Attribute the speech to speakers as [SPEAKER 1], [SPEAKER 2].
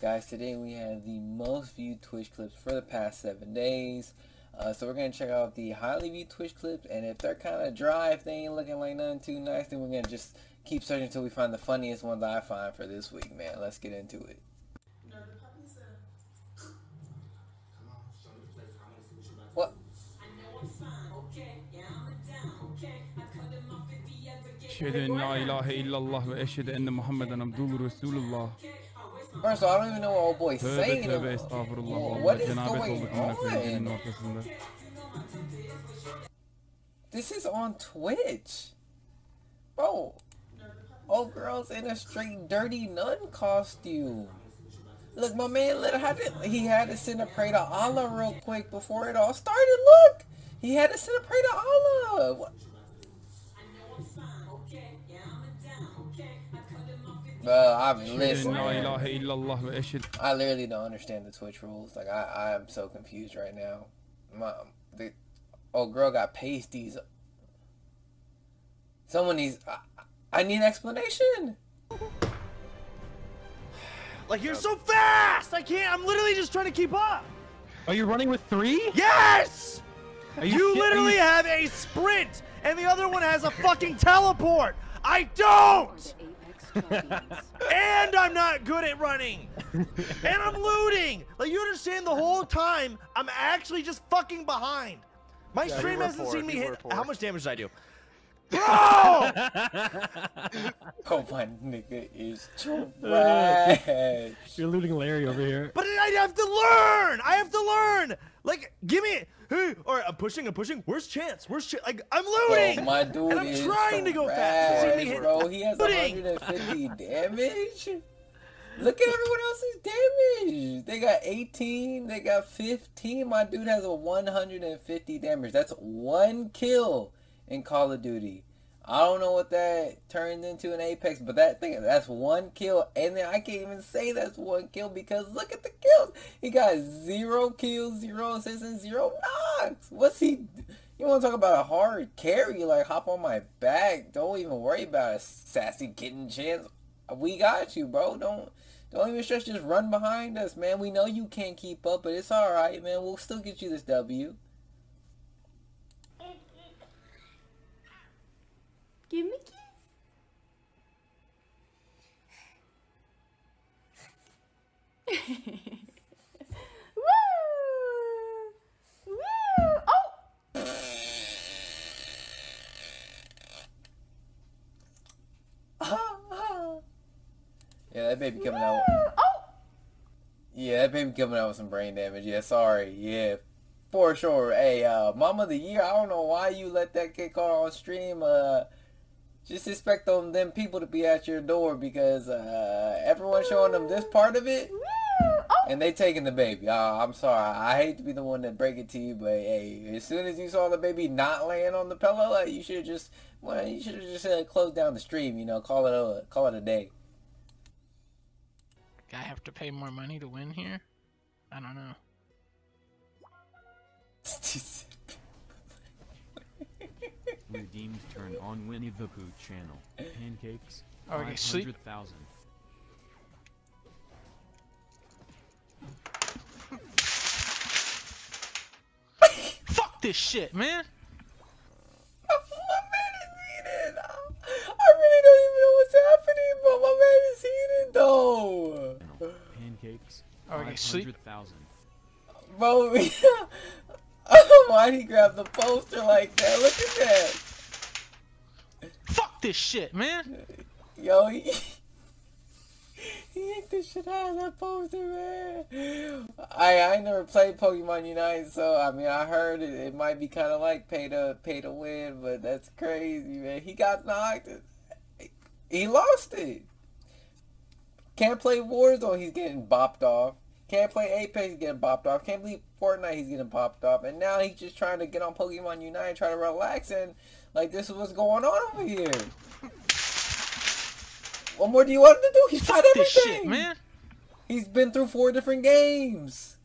[SPEAKER 1] Guys, today we have the most viewed Twitch clips for the past seven days. Uh, so we're going to check out the highly viewed Twitch clips, and if they're kind of dry, if they ain't looking like nothing too nice, then we're going to just keep searching until we find the funniest ones I find for this week, man. Let's get into it. What?
[SPEAKER 2] أشهد أن لا إله إلا الله وأشهد أن محمدا عبده ورسول
[SPEAKER 1] First of all, I don't even know what old boy's
[SPEAKER 2] Tövbe
[SPEAKER 1] saying.
[SPEAKER 2] tövbe estağfurullah.
[SPEAKER 1] What
[SPEAKER 2] Allah
[SPEAKER 1] is
[SPEAKER 2] cenabet
[SPEAKER 1] going
[SPEAKER 2] olduk amına koyayım gecenin
[SPEAKER 1] on?
[SPEAKER 2] ortasında.
[SPEAKER 1] This is on Twitch. Bro, old girl's in a straight dirty nun costume. Look, my man let had to, he had to send a prayer to Allah real quick before it all started. Look, he had to send a prayer to Allah. What? bro.
[SPEAKER 2] I've listened.
[SPEAKER 1] I literally don't understand the Twitch rules. Like I, I am so confused right now. My, the old girl got pasties. Someone needs. I, I need explanation.
[SPEAKER 3] Like you're so fast! I can't. I'm literally just trying to keep up.
[SPEAKER 4] Are you running with three?
[SPEAKER 3] Yes!
[SPEAKER 4] Are
[SPEAKER 3] you,
[SPEAKER 4] you
[SPEAKER 3] literally you... have a sprint, and the other one has a fucking teleport. I don't. and I'm not good at running. and I'm looting. Like you understand the whole time I'm actually just fucking behind. My stream hasn't
[SPEAKER 5] poor,
[SPEAKER 3] seen me
[SPEAKER 5] you
[SPEAKER 3] hit.
[SPEAKER 5] poor.
[SPEAKER 3] How much damage did I do? Bro!
[SPEAKER 1] Oh my nigga is trash.
[SPEAKER 4] You're looting Larry over here.
[SPEAKER 3] But I have to learn. I have to Like, give me. Hey, all right, I'm pushing. I'm pushing. Where's chance? Where's chance? Like, I'm looting.
[SPEAKER 1] Bro, my dude
[SPEAKER 3] and I'm
[SPEAKER 1] is
[SPEAKER 3] trying to go fast.
[SPEAKER 1] trash,
[SPEAKER 3] See me hit
[SPEAKER 1] bro. He has
[SPEAKER 3] looting.
[SPEAKER 1] 150 damage. Look at everyone else's damage. They got 18. They got 15. My dude has a 150 damage. That's one kill in Call of Duty. I don't know what that turned into an Apex, but that thing that's one kill, and then I can't even say that's one kill because look at the kills. He got zero kills, zero assists, and zero knocks. What's he? You want to talk about a hard carry? Like hop on my back. Don't even worry about a sassy kitten chance. We got you, bro. Don't don't even stress. Just run behind us, man. We know you can't keep up, but it's all right, man. We'll still get you this W.
[SPEAKER 6] Give me a kiss. Woo! Woo! Oh!
[SPEAKER 1] yeah, that baby coming out.
[SPEAKER 6] Oh!
[SPEAKER 1] Yeah, that baby coming out with some brain damage. Yeah, sorry. Yeah, for sure. Hey, uh, Mama of the Year, I don't know why you let that get caught on stream. Uh, just expect them, them people to be at your door because uh, everyone's showing them this part of it.
[SPEAKER 6] Oh!
[SPEAKER 1] And they taking the baby. Uh, I'm sorry. I hate to be the one that break it to you, but hey, as soon as you saw the baby not laying on the pillow, like, you should just, well, you should have just uh, closed down the stream. You know, call it a call it a day.
[SPEAKER 5] I have to pay more money to win here? I don't know.
[SPEAKER 7] turn on Winnie the Pooh channel. Pancakes.
[SPEAKER 5] Oh, okay, sleep.
[SPEAKER 7] 500,000.
[SPEAKER 5] Fuck this shit, man!
[SPEAKER 1] my man is heated. I really don't even know what's happening, but my man is heated though.
[SPEAKER 7] Pancakes.
[SPEAKER 5] Oh, okay, sleep.
[SPEAKER 7] 500,000.
[SPEAKER 1] Bro, why'd he grab the poster like that? Look at that.
[SPEAKER 5] This shit, man!
[SPEAKER 1] Yo, he, he ate the shit out of that poster, man. I I never played Pokemon Unite, so I mean I heard it, it might be kind of like pay to pay to win, but that's crazy, man. He got knocked. He lost it. Can't play Warzone, he's getting bopped off. Can't play Apex, he's getting bopped off. Can't play Fortnite, he's getting popped off. And now he's just trying to get on Pokemon Unite and try to relax and like this is what's going on over here. What more do you want him to do? He's tried
[SPEAKER 5] This
[SPEAKER 1] everything.
[SPEAKER 5] shit, man!
[SPEAKER 1] He's been through four different games.